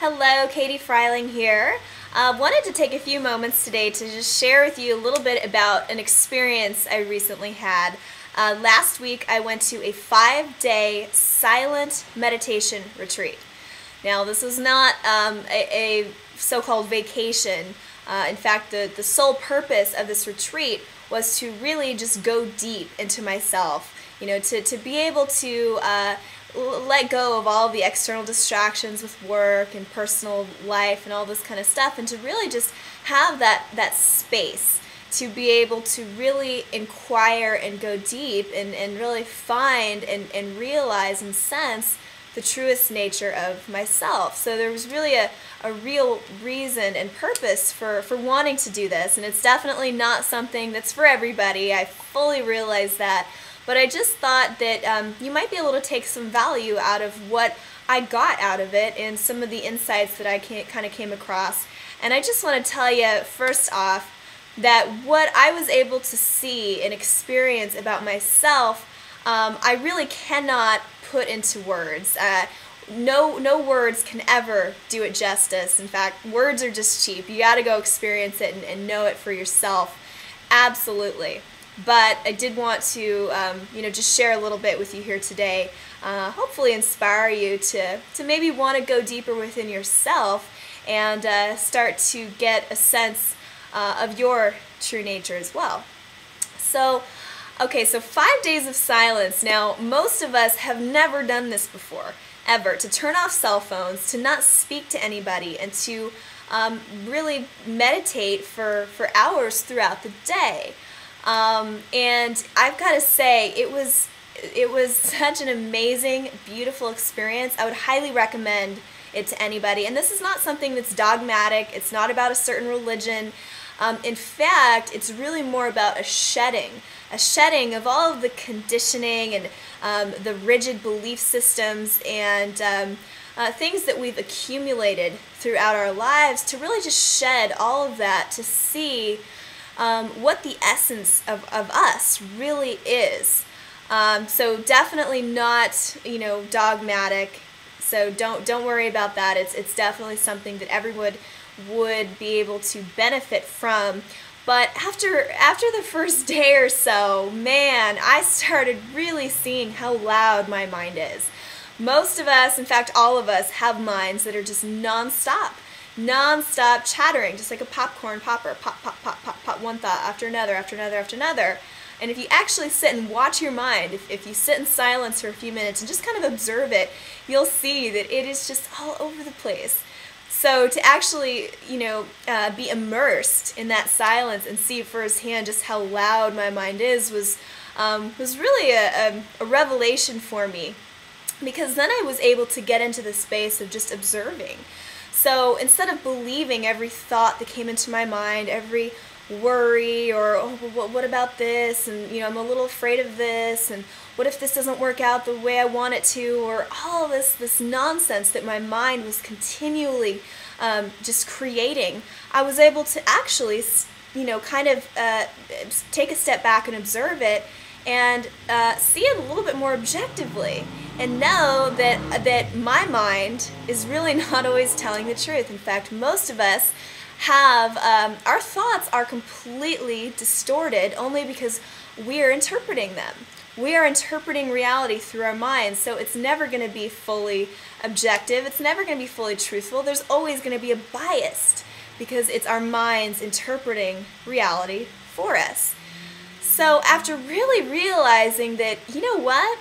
Hello, Katie Freiling here. Uh, wanted to take a few moments today to just share with you a little bit about an experience I recently had. Uh, last week I went to a five-day silent meditation retreat. Now this was not um, a, a so-called vacation. Uh, in fact, the, the sole purpose of this retreat was to really just go deep into myself. You know, to, to be able to uh, let go of all the external distractions with work and personal life and all this kind of stuff and to really just have that that space to be able to really inquire and go deep and, and really find and, and realize and sense the truest nature of myself. So there was really a, a real reason and purpose for, for wanting to do this. And it's definitely not something that's for everybody. I fully realize that. But I just thought that um, you might be able to take some value out of what I got out of it and some of the insights that I kind of came across. And I just want to tell you, first off, that what I was able to see and experience about myself, um, I really cannot put into words. Uh, no, no words can ever do it justice. In fact, words are just cheap. You got to go experience it and, and know it for yourself. Absolutely but I did want to, um, you know, just share a little bit with you here today. Uh, hopefully inspire you to, to maybe want to go deeper within yourself and uh, start to get a sense uh, of your true nature as well. So, okay, so five days of silence. Now, most of us have never done this before, ever, to turn off cell phones, to not speak to anybody, and to um, really meditate for, for hours throughout the day. Um, and I've got to say, it was it was such an amazing, beautiful experience. I would highly recommend it to anybody. And this is not something that's dogmatic. It's not about a certain religion. Um, in fact, it's really more about a shedding, a shedding of all of the conditioning and um, the rigid belief systems and um, uh, things that we've accumulated throughout our lives to really just shed all of that to see um, what the essence of, of us really is. Um, so definitely not, you know, dogmatic. So don't don't worry about that. It's it's definitely something that everyone would be able to benefit from. But after after the first day or so, man, I started really seeing how loud my mind is. Most of us, in fact, all of us, have minds that are just nonstop non-stop chattering, just like a popcorn popper, pop, pop, pop, pop, pop, one thought after another, after another, after another. And if you actually sit and watch your mind, if, if you sit in silence for a few minutes and just kind of observe it, you'll see that it is just all over the place. So to actually, you know, uh, be immersed in that silence and see firsthand just how loud my mind is was um, was really a, a, a revelation for me, because then I was able to get into the space of just observing. So instead of believing every thought that came into my mind, every worry or oh, what about this? and you know I'm a little afraid of this and what if this doesn't work out the way I want it to? or all this this nonsense that my mind was continually um, just creating I was able to actually you know kind of uh, take a step back and observe it and uh, see it a little bit more objectively and know that that my mind is really not always telling the truth. In fact, most of us have um, our thoughts are completely distorted only because we are interpreting them. We are interpreting reality through our minds, so it's never going to be fully objective. It's never going to be fully truthful. There's always going to be a bias because it's our minds interpreting reality for us. So after really realizing that, you know what?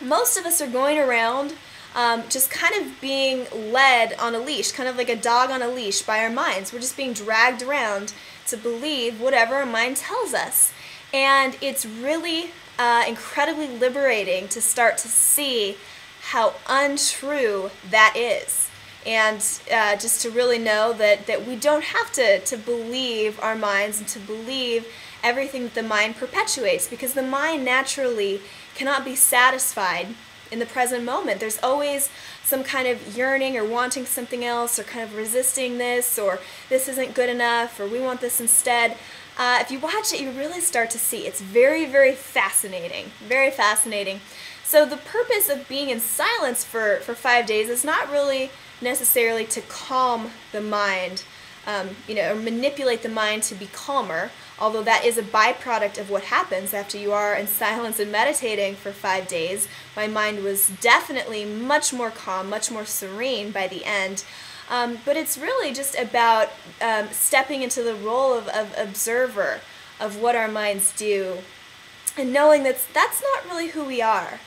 most of us are going around um, just kind of being led on a leash, kind of like a dog on a leash by our minds. We're just being dragged around to believe whatever our mind tells us. And it's really uh, incredibly liberating to start to see how untrue that is. And uh, just to really know that, that we don't have to, to believe our minds and to believe everything that the mind perpetuates because the mind naturally cannot be satisfied in the present moment. There's always some kind of yearning or wanting something else or kind of resisting this or this isn't good enough or we want this instead. Uh, if you watch it, you really start to see it's very, very fascinating. Very fascinating. So the purpose of being in silence for, for five days is not really necessarily to calm the mind, um, you know, or manipulate the mind to be calmer, although that is a byproduct of what happens after you are in silence and meditating for five days. My mind was definitely much more calm, much more serene by the end. Um, but it's really just about um, stepping into the role of, of observer of what our minds do and knowing that that's not really who we are.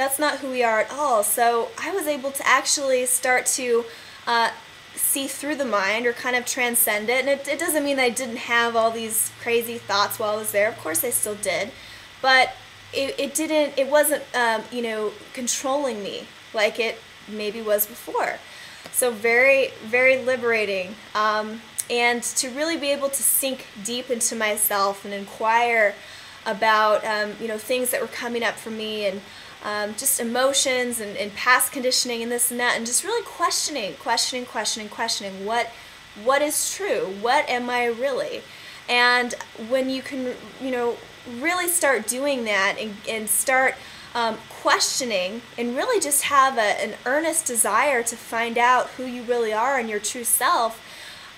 That's not who we are at all. So I was able to actually start to uh, see through the mind or kind of transcend it. And it, it doesn't mean I didn't have all these crazy thoughts while I was there. Of course, I still did. But it, it didn't, it wasn't, um, you know, controlling me like it maybe was before. So very, very liberating. Um, and to really be able to sink deep into myself and inquire about, um, you know, things that were coming up for me and um, just emotions and, and past conditioning and this and that, and just really questioning, questioning, questioning, questioning what, what is true? What am I really? And when you can, you know, really start doing that and, and start um, questioning and really just have a, an earnest desire to find out who you really are and your true self,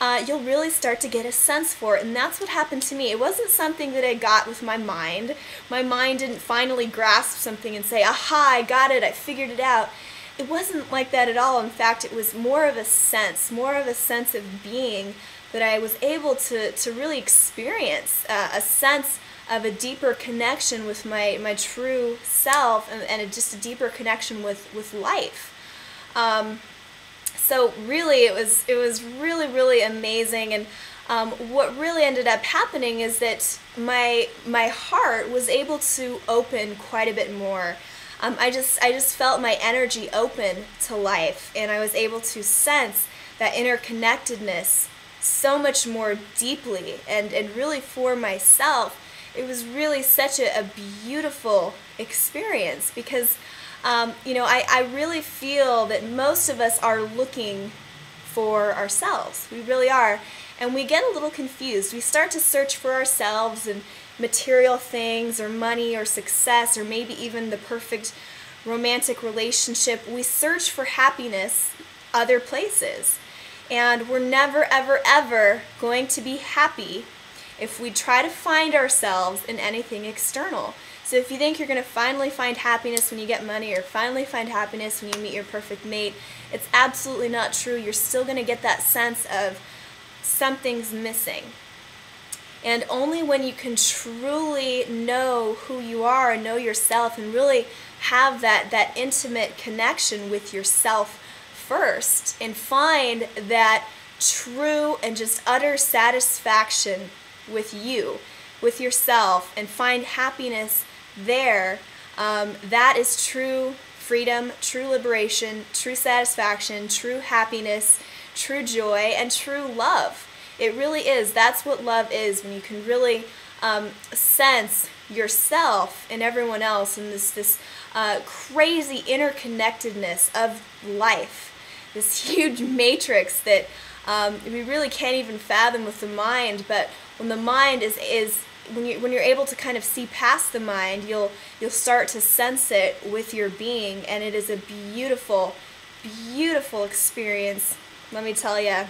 uh, you'll really start to get a sense for it. And that's what happened to me. It wasn't something that I got with my mind. My mind didn't finally grasp something and say, aha, I got it, I figured it out. It wasn't like that at all. In fact, it was more of a sense, more of a sense of being that I was able to, to really experience, uh, a sense of a deeper connection with my, my true self and, and a, just a deeper connection with, with life. Um, so really it was it was really really amazing and um, what really ended up happening is that my my heart was able to open quite a bit more. Um, I just I just felt my energy open to life, and I was able to sense that interconnectedness so much more deeply, and and really for myself it was really such a, a beautiful experience because, um, you know, I, I really feel that most of us are looking for ourselves. We really are. And we get a little confused. We start to search for ourselves and material things or money or success or maybe even the perfect romantic relationship. We search for happiness other places. And we're never, ever, ever going to be happy if we try to find ourselves in anything external. So if you think you're going to finally find happiness when you get money or finally find happiness when you meet your perfect mate, it's absolutely not true. You're still going to get that sense of something's missing. And only when you can truly know who you are and know yourself and really have that, that intimate connection with yourself first and find that true and just utter satisfaction with you, with yourself, and find happiness there, um, that is true freedom, true liberation, true satisfaction, true happiness, true joy, and true love. It really is. That's what love is when you can really um, sense yourself and everyone else in this this uh, crazy interconnectedness of life, this huge matrix that um, we really can't even fathom with the mind. But when the mind is is when you when you're able to kind of see past the mind, you'll you'll start to sense it with your being, and it is a beautiful, beautiful experience. Let me tell you.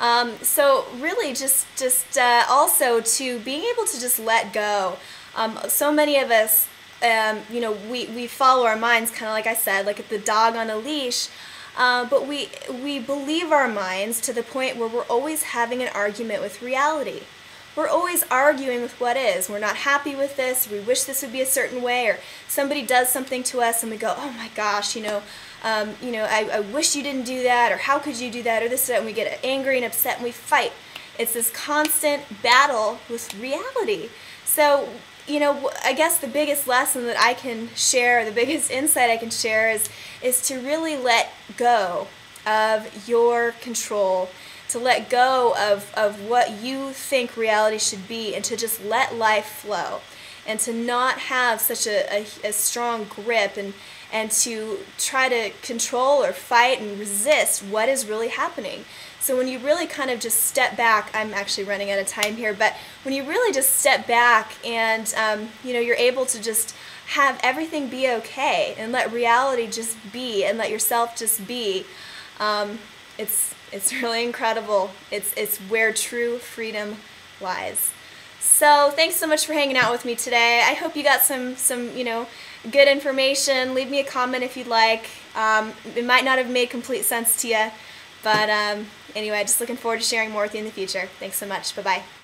Um, so really, just just uh, also to being able to just let go. Um, so many of us, um, you know, we we follow our minds, kind of like I said, like the dog on a leash. Uh, but we, we believe our minds to the point where we're always having an argument with reality. We're always arguing with what is. We're not happy with this. We wish this would be a certain way, or somebody does something to us, and we go, "Oh my gosh, you know, um, you know, I, I wish you didn't do that, or how could you do that, or this, that," and we get angry and upset, and we fight. It's this constant battle with reality. So you know, I guess the biggest lesson that I can share, the biggest insight I can share is, is to really let go of your control, to let go of, of what you think reality should be, and to just let life flow, and to not have such a, a, a strong grip and, and to try to control or fight and resist what is really happening. So when you really kind of just step back, I'm actually running out of time here, but when you really just step back and um, you know you're able to just have everything be okay and let reality just be and let yourself just be. Um, it's it's really incredible. It's it's where true freedom lies. So thanks so much for hanging out with me today. I hope you got some some you know good information. Leave me a comment if you'd like. Um, it might not have made complete sense to you, but um, anyway, just looking forward to sharing more with you in the future. Thanks so much. Bye bye.